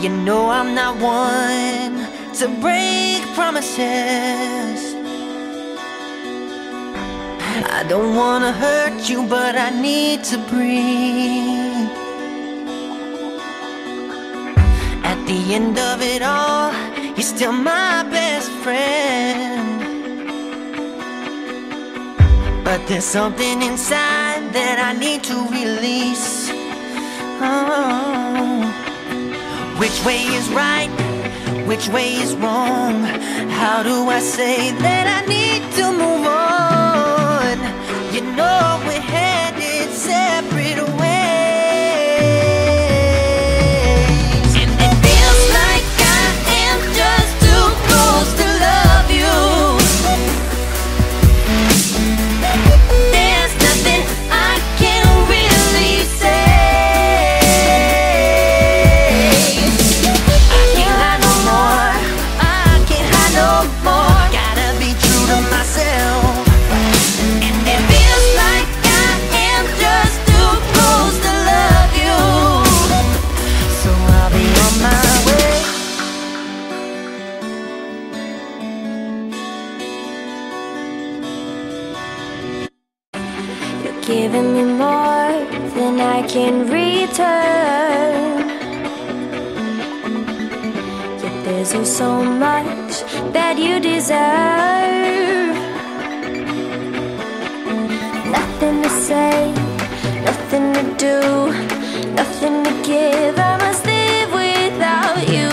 You know I'm not one to break promises. I don't wanna hurt you, but I need to breathe. At the end of it all, you're still my best friend. But there's something inside that I need to release. Which way is right? Which way is wrong? How do I say that I need giving me more than I can return. There's oh so much that you deserve. Nothing to say, nothing to do, nothing to give. I must live without you.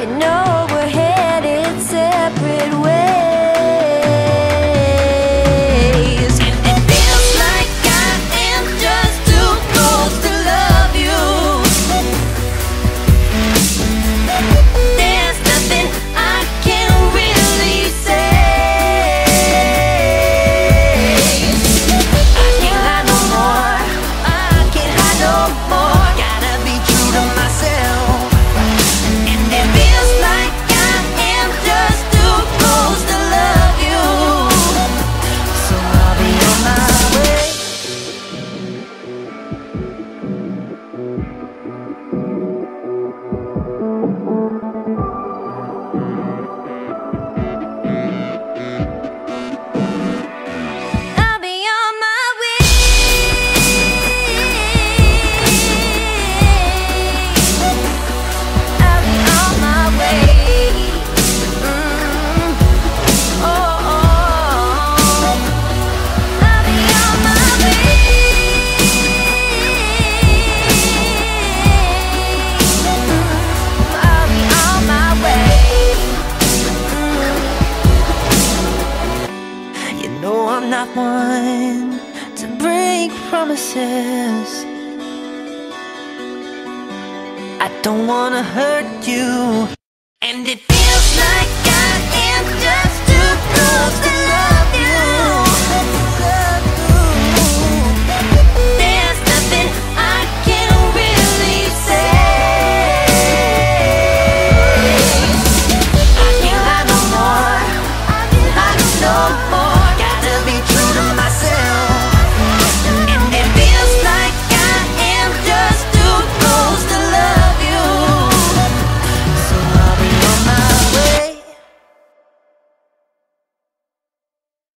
You know we're headed separate ways. One to break promises. I don't wanna hurt you, and it feels like I am just too close